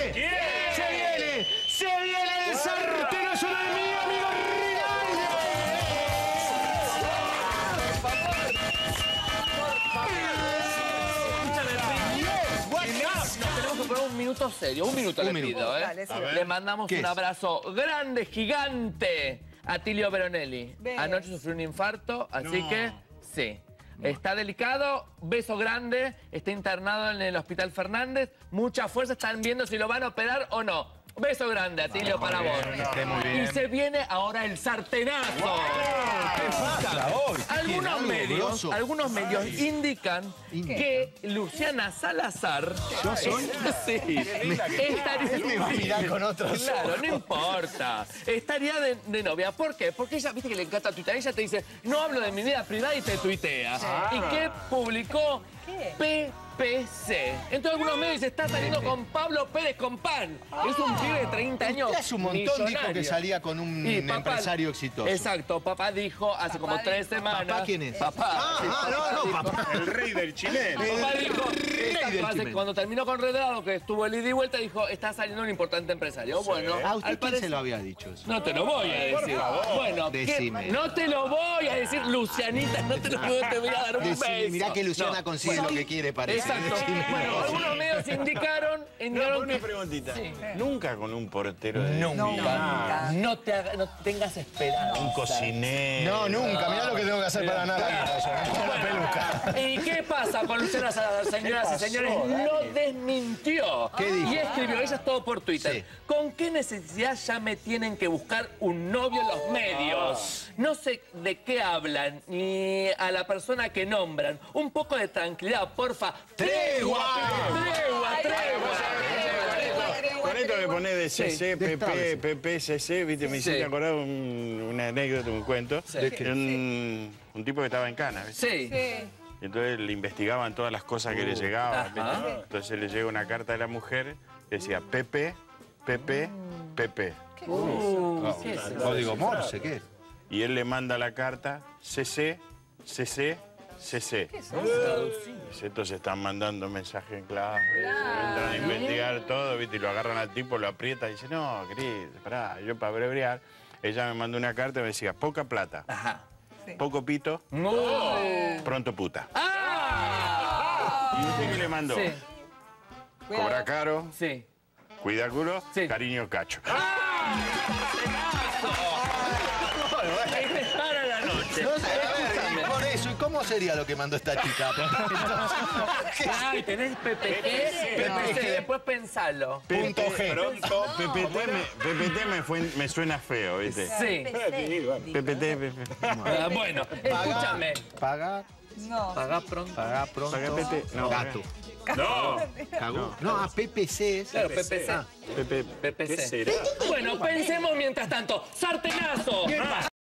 Se viene, se viene el sartenazo de mi amigo Nos tenemos que poner un minuto serio, un minuto Un le minuto. pido, ¿eh? Le mandamos ¿Qué un es? abrazo grande, gigante a Tilio Veronelli. Anoche sufrió un infarto, así que sí. Está delicado, beso grande, está internado en el Hospital Fernández. Mucha fuerza, están viendo si lo van a operar o no. Beso grande, Atilio, para vos. Y se viene ahora el sartenazo. ¿Qué pasa hoy? Algunos ¿Algo medios, grosso? algunos medios indican que Luciana Salazar. ¿Yo soy? Sí. Estaría, me va a mirar con otros Claro, ojos. no importa. Estaría de, de novia. ¿Por qué? Porque ella, viste que le encanta tuitear. Ella te dice, no hablo de mi vida privada y te tuitea. ¿Y qué publicó? ¿Qué? PPC. Entonces algunos medios dicen, está saliendo con Pablo Pérez con pan. Es un pibe de 30 años. Usted hace un montón dijo que salía con un Y papá- empresario exitoso. Exacto, papá dijo hace como tres dijo. semanas. ¿Papá quién es? Papá. Ah, Sí, ah, no, no, papá. El rey del chileno. Papá dijo, hace- cuando terminó con Redado, que estuvo el ida y vuelta, dijo, está saliendo un importante empresario. Bueno, ¿A usted al quién se lo había dicho eso? No te lo voy a decir. Bueno, ¿qué? Decime. no te lo voy a decir, Lucianita, no te lo voy te voy a dar un Decime, beso. mirá que Luciana No. consigue lo que quiere, parece. Exacto. Decime. Bueno, algunos medios No, una que preguntita. Sí. Nunca con un portero de nunca, no te haga- no tengas esperanza. un cocinero. No, nunca. Mirá lo que tengo que hacer para ganar la peluca. ¿Y qué pasa con Luciana Salazar, señoras y señores? Lo desmintió. ¿Qué dijo? Y escribió, ella es todo por Twitter. Sí. ¿Con qué necesidad ya me tienen que buscar un novio en los medios? No sé de qué hablan, ni a la persona que nombran. Un poco de tranquilidad, porfa. ¡Tregua! ¡Tregua, Con esto que pone de Sí, CC, PP. PP, CC, viste, me hiciste Sí. acordar un- una anécdota, un cuento. ¿De qué? Un, un tipo que estaba en Cana, ¿viste? Sí. Entonces le investigaban todas las cosas que le llegaban. Entonces le llega una carta de la mujer que decía PP, PP, PP. Uh, ¿qué es eso? Código Morse, ¿qué? Y él le manda la carta CC, CC, CC. Dice, Estos se están mandando mensajes en clave. Entran a investigar todo, ¿viste? Y lo agarran al tipo, lo aprietan y dice, no, Cris, pará, yo para abreviar. Ella me mandó una carta y me decía, poca plata, Ajá. poco pito, Uh. pronto puta. ¡Ah! ¿Y usted qué le mandó? Sí, Cobra caro, sí. cuida culo, Sí. cariño cacho. Este es para la noche. No sé, a ver, por eso, ¿y cómo sería lo que mandó esta chica? Ay, tenés PPC, después pensalo. Punto G. Pronto, PPT, me, PPT me, fue- me suena feo, ¿viste? Sí. PPT, PPT. Ah, bueno, escúchame. Pagar, No. Pagá pronto. pagar pronto. Paga PT. No, Gato. No, Cagó. No, a PPC. Claro, PPC. PP. PPC. Bueno, pensemos mientras tanto. ¡Sartenazo!